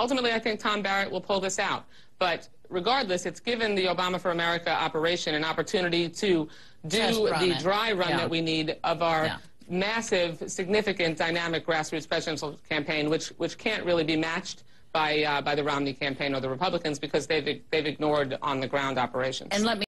ultimately, I think Tom Barrett will pull this out. But regardless, it's given the Obama for America operation an opportunity to do the it. dry run Yeah. that we need of our Yeah. massive, significant, dynamic grassroots presidential campaign, which which can't really be matched by uh, by the Romney campaign or the Republicans because they've they've ignored on the ground operations. And let me